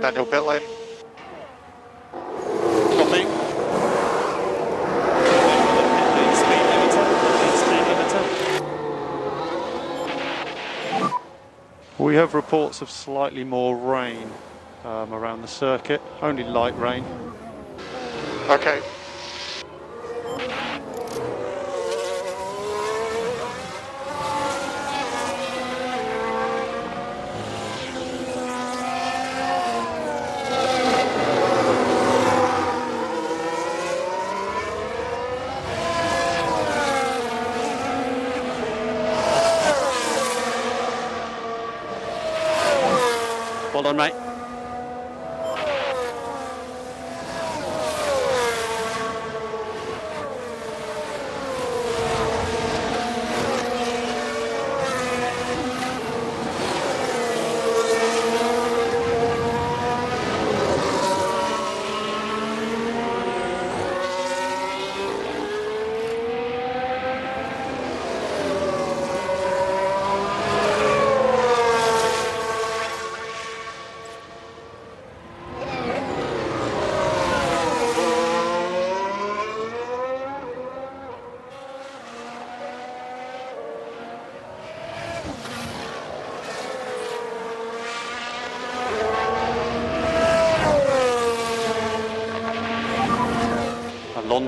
Daniel pit lane. Copy. Speed limiter. Speed limiter. We have reports of slightly more rain um, around the circuit, only light rain. Okay.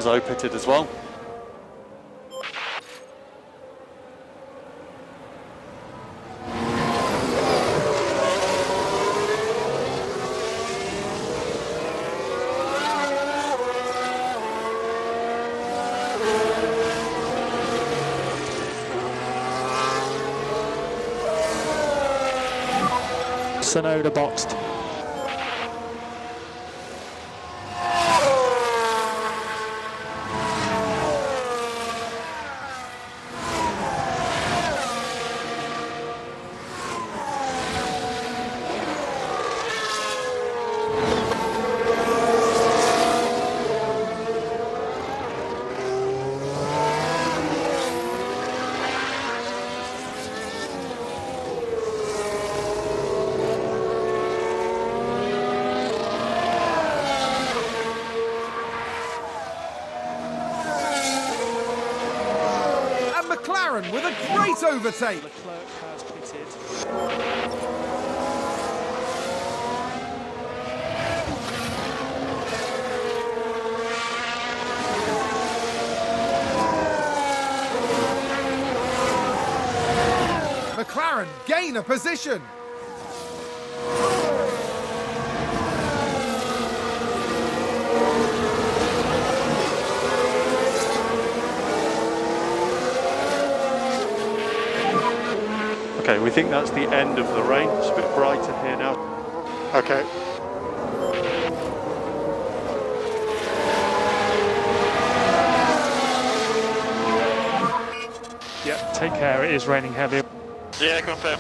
Alonso pitted as well. Tsunoda boxed. And McLaren with a great overtake. Leclerc has pitted. McLaren gain a position. Think that's the end of the rain. It's a bit brighter here now. Okay. Yeah, take care, it is raining heavy. Yeah, confirm.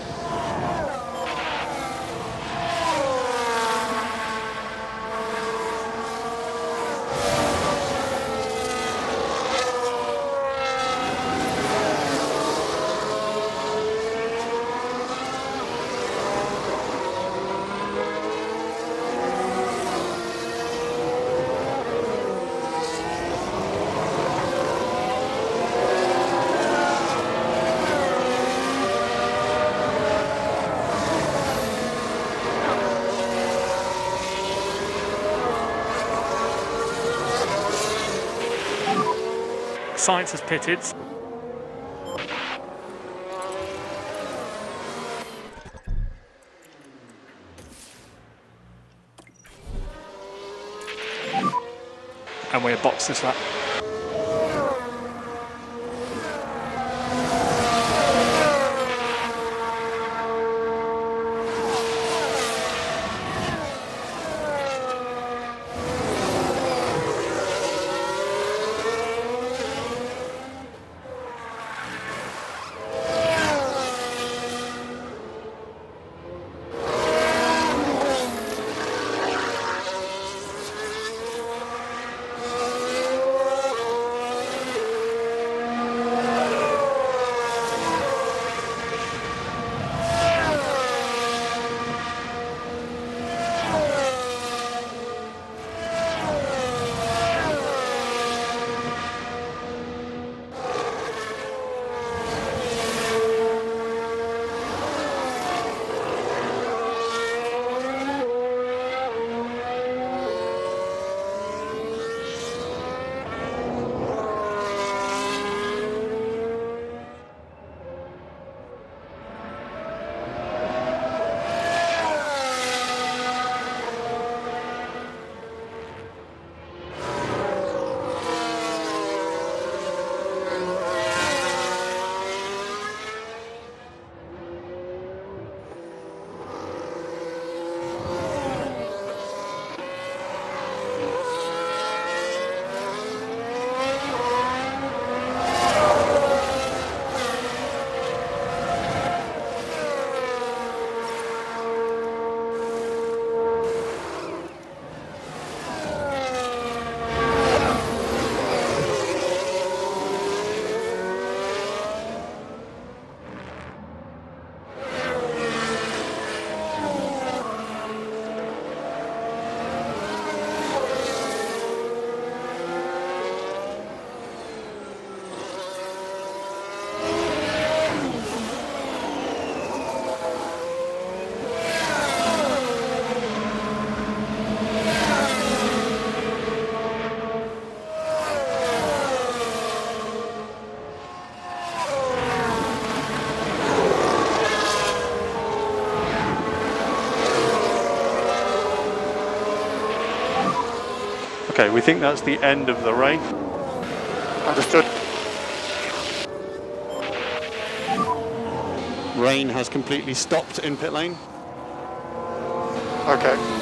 Sainz has pitted. And we're boxed this lap. Okay, we think that's the end of the rain. Understood. Rain has completely stopped in pit lane. Okay.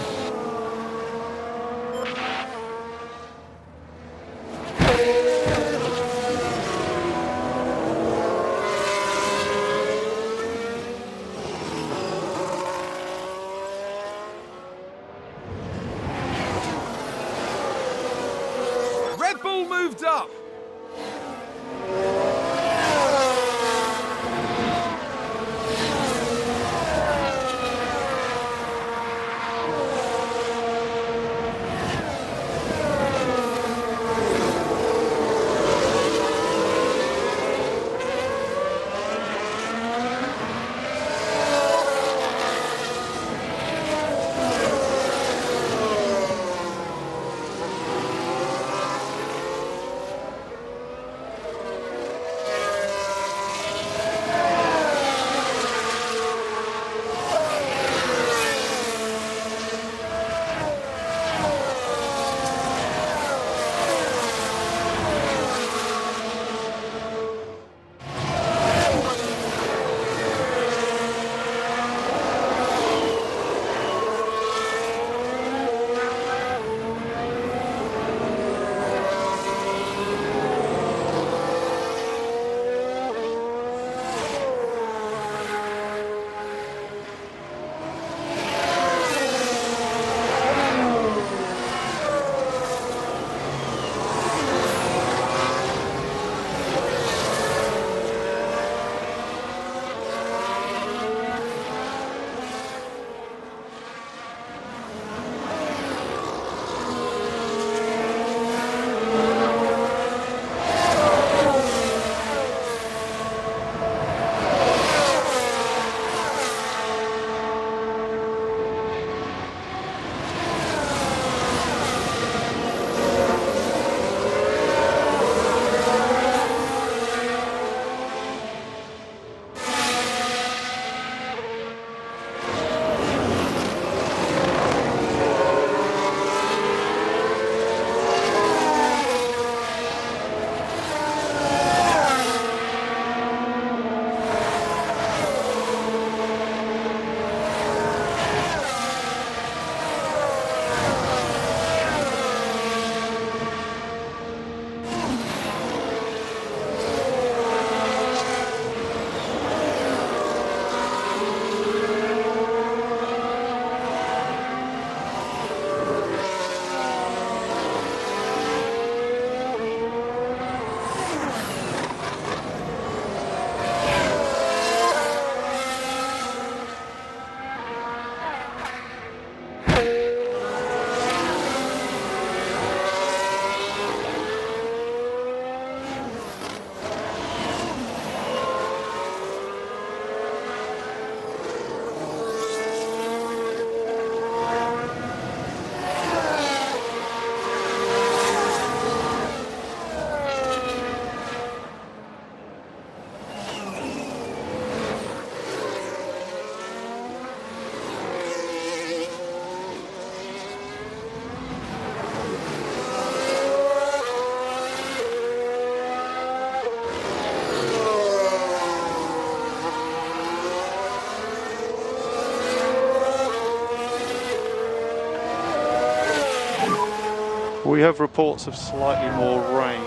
We have reports of slightly more rain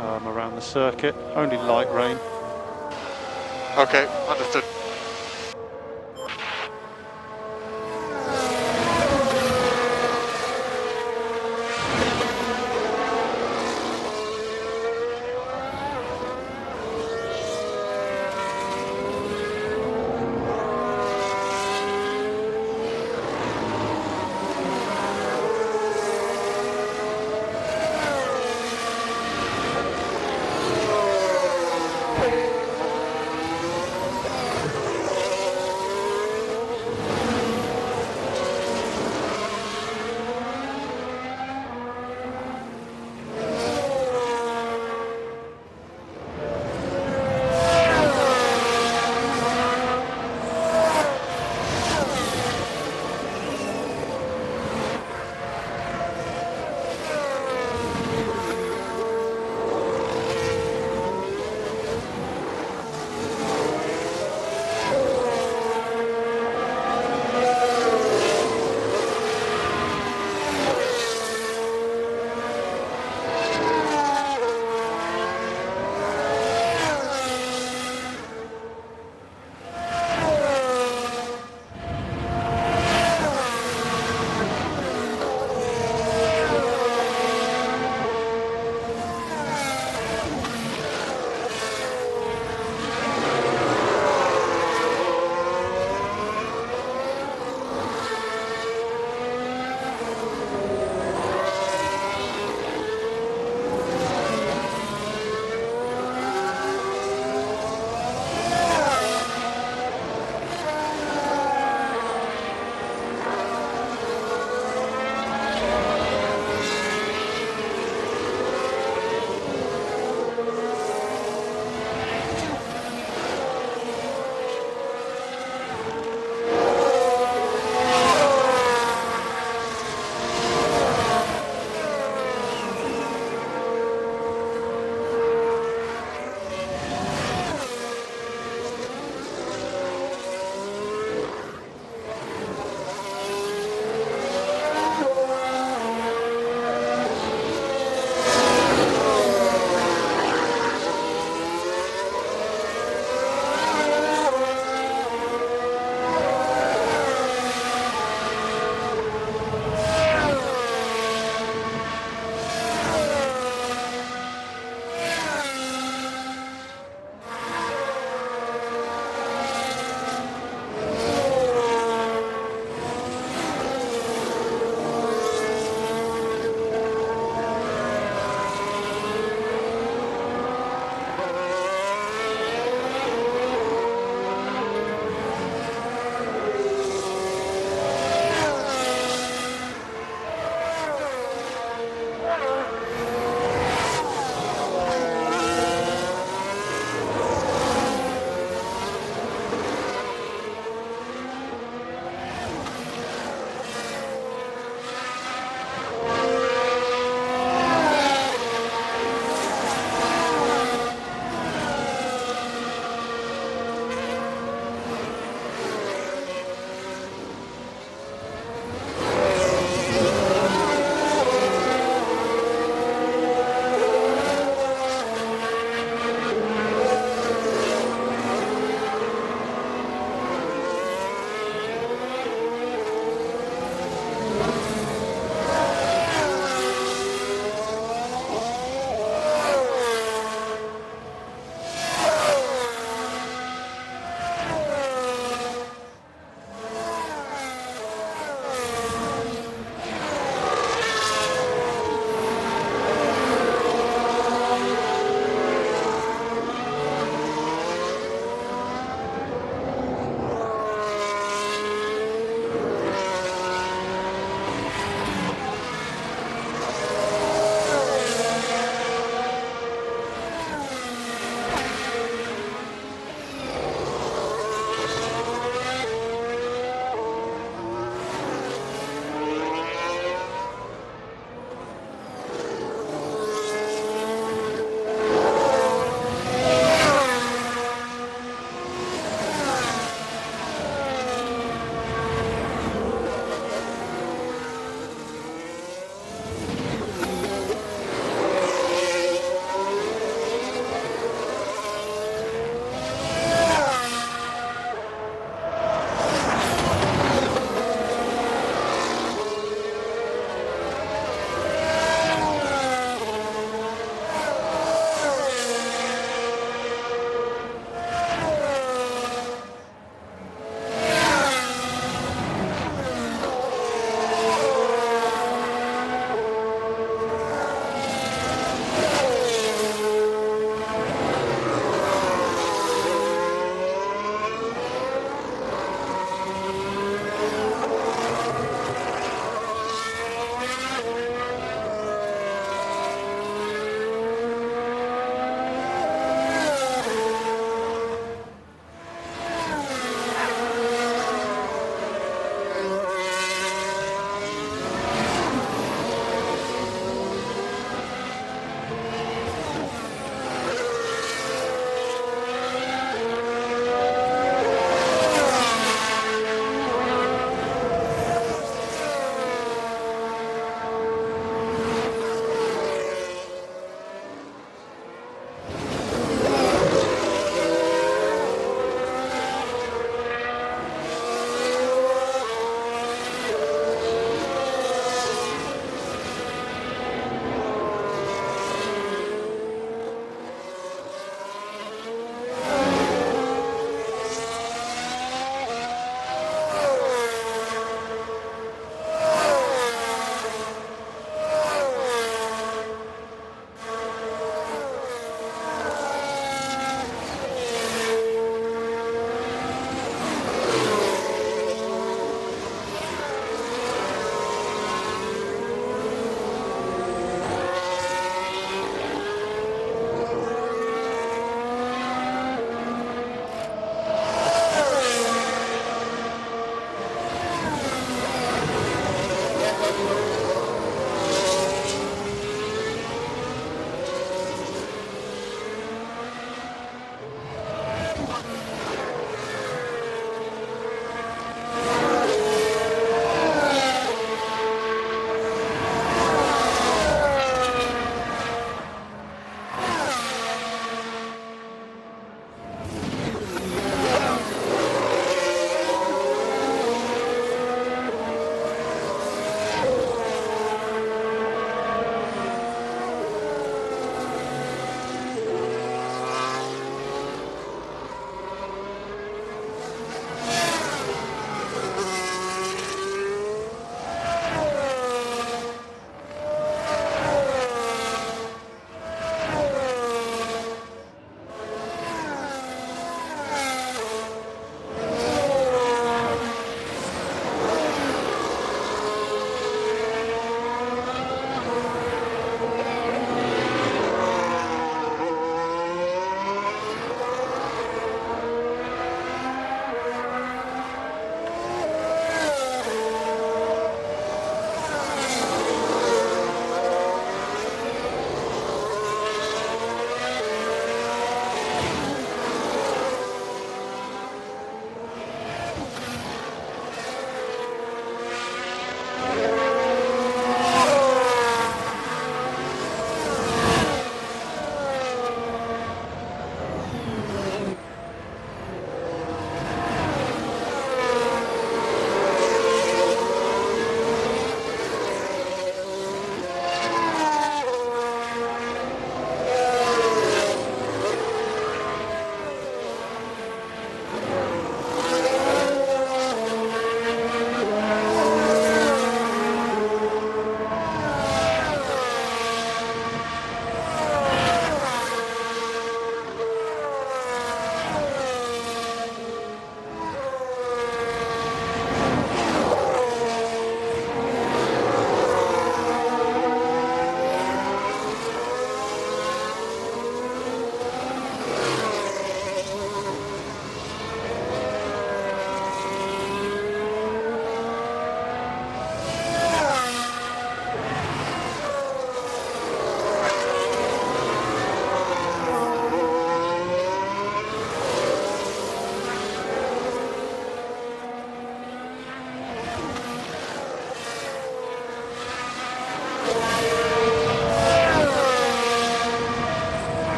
um, around the circuit, only light rain. Okay, understood.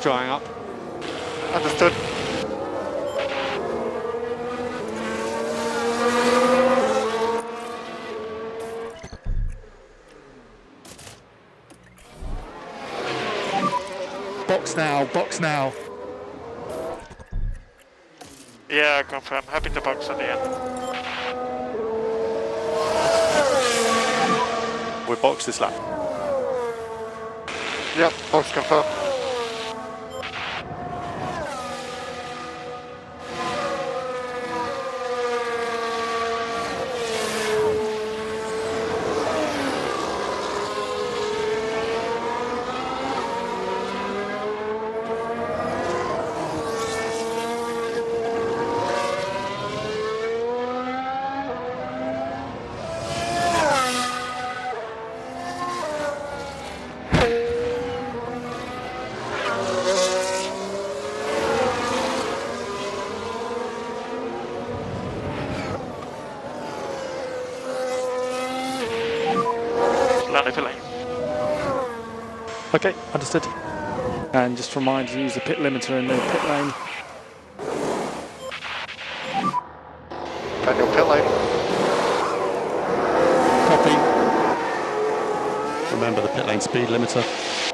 Track's drying up. Understood. Box now, box now. Yeah, confirm. Happy to box at the end. We box this lap. Yep, box confirmed. Landing pit lane. Okay, understood. And just a reminder to use the pit limiter in the pit lane. Daniel pit lane. Copy. Remember the pit lane speed limiter.